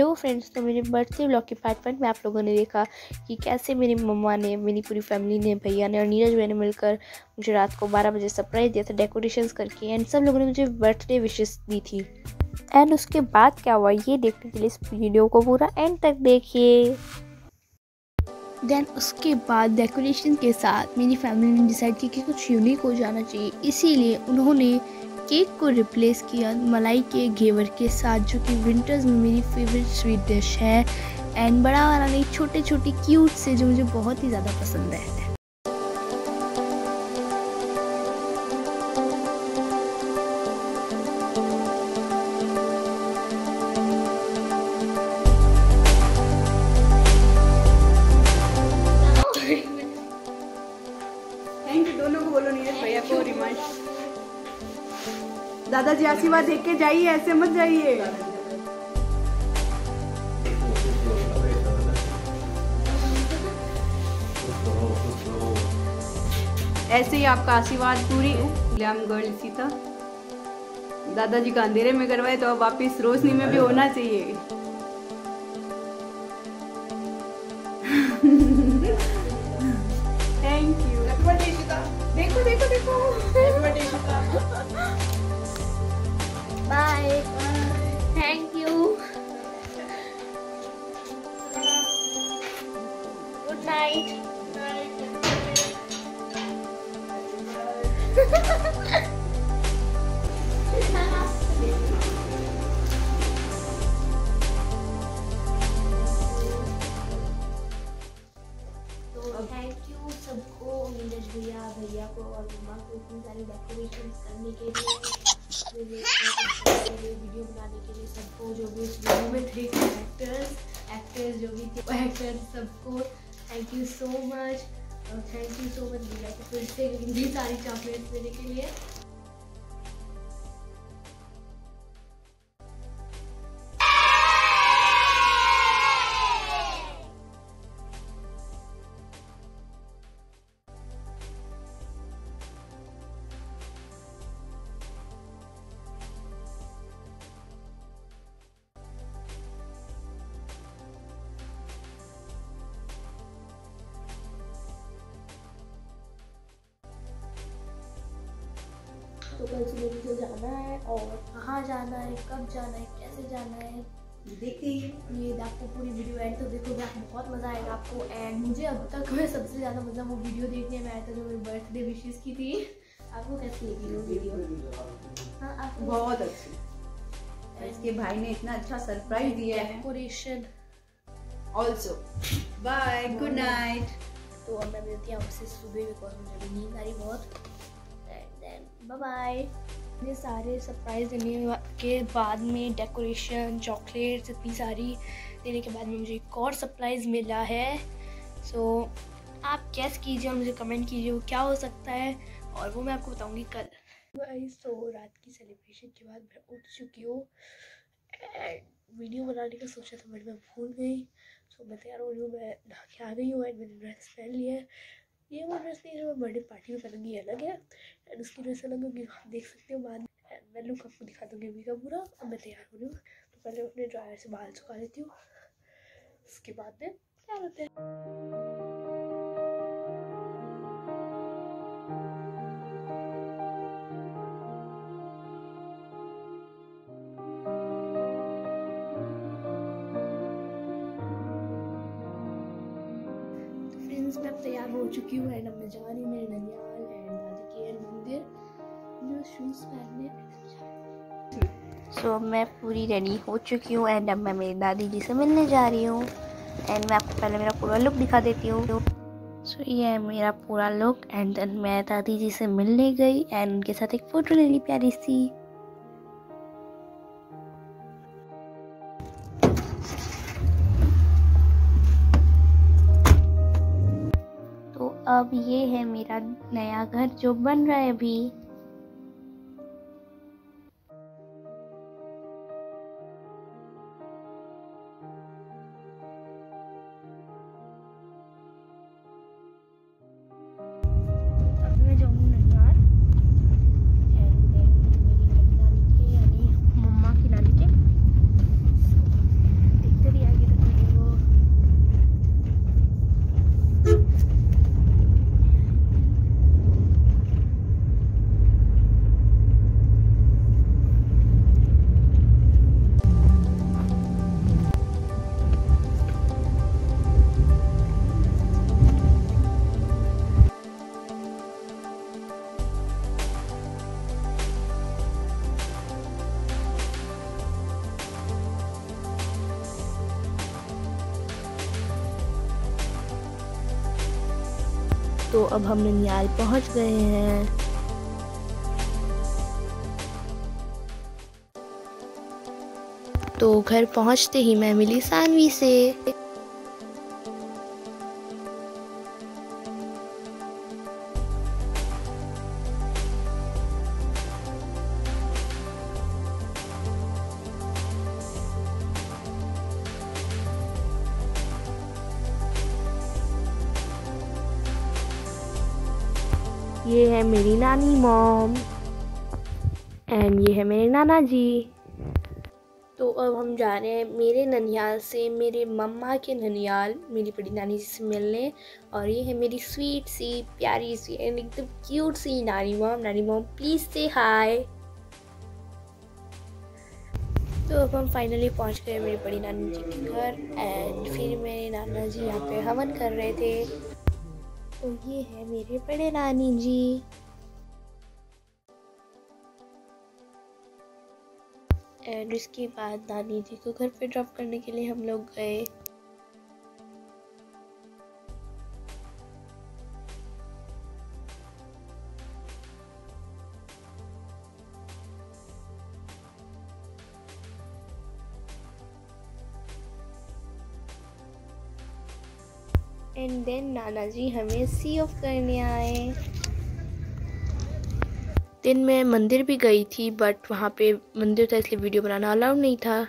Hello friends तो मेरे birthday blog के पार्ट वन में आप लोगों ने देखा कि कैसे मेरी मम्मा ने, मेरी पूरी फैमिली ने, भैया ने और नीरज भैया ने मिलकर मुझे रात को 12 बजे सरप्राइज़ दिया था डेकोरेशंस करके। एंड सब लोगों ने मुझे बर्थडे विशेस दी थी। एंड उसके बाद क्या हुआ, ये देखने के लिए इस वीडियो को पूरा एंड तक देखिए। देन उसके बाद डेकोरेशन के साथ मेरी फैमिली ने डिसाइड किया कि कुछ यूनिक हो जाना चाहिए। इसीलिए उन्होंने केक को रिप्लेस किया। मलाई के घेवर के साथ, जो कि विंटर्स में मेरी फेवरेट स्वीट डिश है। एंड बड़ा वाला नहीं छोटे छोटे क्यूट से, जो मुझे बहुत ही ज़्यादा पसंद है। दादाजी आशीर्वाद देख के जाइए ऐसे मत जाइए। ऐसे ही आपका आशीर्वाद पूरी ग्लैम गर्ल सीता। दादाजी का अंधेरे में करवाए तो अब वापिस रोशनी में भी होना चाहिए। थैंक यू देखो देखो देखो। Bye thank you good night thank you सबको नीरज भैया भैया को और मम्मा को इतनी सारी डेकोरेशन करने के लिए मेरे के लिए सबको जो भी उस वीडियो में थे एक्टर्स एक्टर्स जो भी थे एक्टर्स सबको thank you so much thank you so much भैया फिर से इतनी सारी चॉकलेट्स देने के लिए। तो कल सुबह मुझे जाना है और कहाँ जाना है कब जाना है कैसे जाना है देखिए ये आपको पूरी वीडियो एंड तो देखोगे आप बहुत मज़ा आएगा आपको। एंड मुझे अब तक में सबसे ज़्यादा मज़ा वो वीडियो देखने में आया था जो मेरी बर्थडे विशेष की थी। आपको कैसी लगी वो वीडियो हाँ आपको बहुत अच्छी। इसके भाई ने इतना अच्छा सरप्राइज़ दिया है। Decoration also bye good night तो अब मैं मिलती हूँ आपसे सुबह बिकॉज़ मुझे अभी नींद आ रही बहुत। देन बाय बाय ये सारे सरप्राइज़ देने के बाद में डेकोरेशन चॉकलेट्स इतनी सारी देने के बाद में मुझे एक और सरप्राइज़ मिला है। सो so, आप कैस कीजिए और मुझे कमेंट कीजिए वो क्या हो सकता है और वो मैं आपको बताऊँगी कल। गाइस तो रात की सेलिब्रेशन के बाद मैं उठ चुकी हूँ वीडियो बनाने का सोचा था बट मैं भूल गई। सो मैं तैयार हो रही हूँ मैं नहा के आ गई हूँ एंड मैंने ड्रेस पहन लिया है। ये वो ड्रेस जो मैं बर्थडे पार्टी में पहनूँगी अलग है। एंड उसकी ड्रेस अलग होगी देख सकते हो बाद मैं। लुक आपको दिखा दूँगी अभी का पूरा, अब मैं तैयार हो रही हूँ। तो पहले अपने ड्रायर से बाल सुखा लेती हूँ। उसके बाद में तैयार होते हैं? फ्रेंड्स मैं अब तैयार हो चुकी हूँ एंड अब मैं जा रही हूँ मेरे ननियाल एंड दादी के मंदिर। मुझे शूज़ पहनने सो so, मैं पूरी रेडी हो चुकी हूँ एंड अब मैं मेरी दादी जी से मिलने जा रही हूँ। एंड मैं आपको पहले मेरा पूरा लुक दिखा देती हूँ। सो so, ये है मेरा पूरा लुक एंड देन मैं दादी जी से मिलने गई एंड उनके साथ एक फ़ोटो ले ली प्यारी सी। अब ये है मेरा नया घर जो बन रहा है अभी। तो अब हम ननियाल पहुँच गए हैं। तो घर पहुँचते ही मैं मिली सानवी से। ये है मेरी नानी मॉम। एंड ये है मेरे नाना जी। तो अब हम जा रहे हैं मेरे ननियाल से, मेरे मम्मा के ननियाल, मेरी बड़ी नानी जी से मिलने। और ये है मेरी स्वीट सी, प्यारी सी एंड एकदम क्यूट सी नानी मॉम। नानी मॉम प्लीज़ से हाय तो अब हम फाइनली पहुँच गए मेरी बड़ी नानी जी के घर। एंड फिर मेरे नाना जी यहाँ पे हवन कर रहे थे। तो ये है मेरे बड़े नानी जी। एंड उसके बाद नानी जी को घर पे ड्रॉप करने के लिए हम लोग गए। एंड देन नाना जी हमें सी ऑफ़ करने आए। दिन मैं मंदिर भी गई थी बट वहाँ पे मंदिर था, इसलिए वीडियो बनाना अलाउड नहीं था।